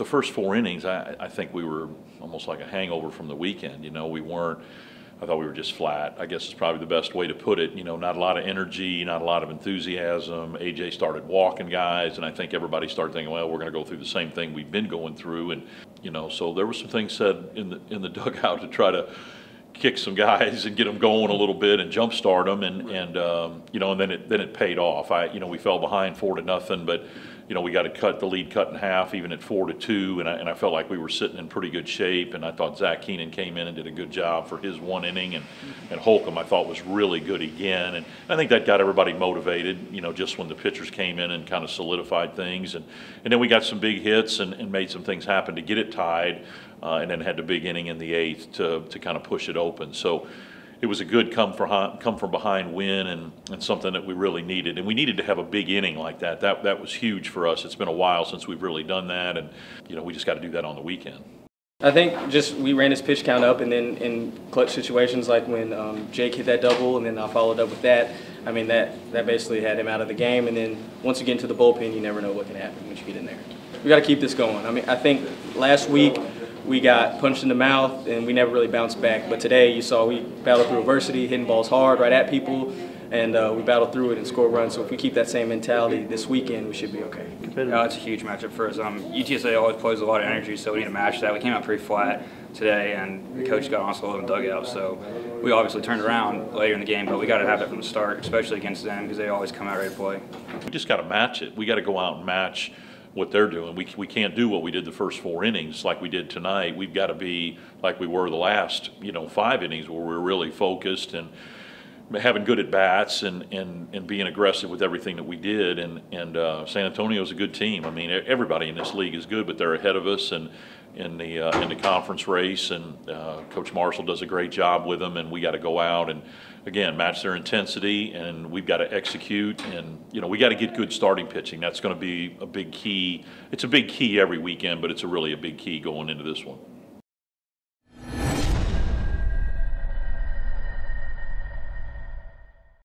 the first four innings, I, I think we were almost like a hangover from the weekend. You know, we weren't. I thought we were just flat. I guess is probably the best way to put it. You know, not a lot of energy, not a lot of enthusiasm. AJ started walking guys, and I think everybody started thinking, well, we're going to go through the same thing we've been going through, and you know, so there were some things said in the in the dugout to try to kick some guys and get them going a little bit and jumpstart them, and and um, you know, and then it then it paid off. I you know we fell behind four to nothing, but you know we got to cut the lead cut in half even at four to two, and I, and I felt like we were sitting in pretty good shape, and I thought Zach Keenan came in and did a good job for his one inning, and and Holcomb I thought was really good again, and I think that got everybody motivated. You know, just when the pitchers came in and kind of solidified things, and and then we got some big hits and, and made some things happen to get it tied uh, and then had the big inning in the eighth to, to kind of push it open. So it was a good come from come from behind win and, and something that we really needed. And we needed to have a big inning like that. That that was huge for us. It's been a while since we've really done that, and you know we just got to do that on the weekend. I think just we ran his pitch count up, and then in clutch situations like when um, Jake hit that double, and then I followed up with that. I mean that that basically had him out of the game. And then once you get into the bullpen, you never know what can happen once you get in there. We got to keep this going. I mean I think last week we got punched in the mouth and we never really bounced back. But today you saw we battled through adversity, hitting balls hard right at people, and uh, we battled through it and scored runs. So if we keep that same mentality this weekend, we should be okay. Uh, it's a huge matchup for us. Um, UTSA always plays a lot of energy, so we need to match that. We came out pretty flat today, and the coach got on us a little in the dugout, so we obviously turned around later in the game, but we got to have that from the start, especially against them because they always come out ready to play. We just got to match it. We got to go out and match what they're doing. We, we can't do what we did the first four innings like we did tonight. We've got to be like we were the last, you know, five innings where we're really focused and having good at bats and, and, and being aggressive with everything that we did. And, and uh, San Antonio's a good team. I mean, everybody in this league is good, but they're ahead of us and in the uh, in the conference race. And uh, Coach Marshall does a great job with them. And we got to go out and again match their intensity. And we've got to execute. And you know, we got to get good starting pitching. That's going to be a big key. It's a big key every weekend, but it's a really a big key going into this one.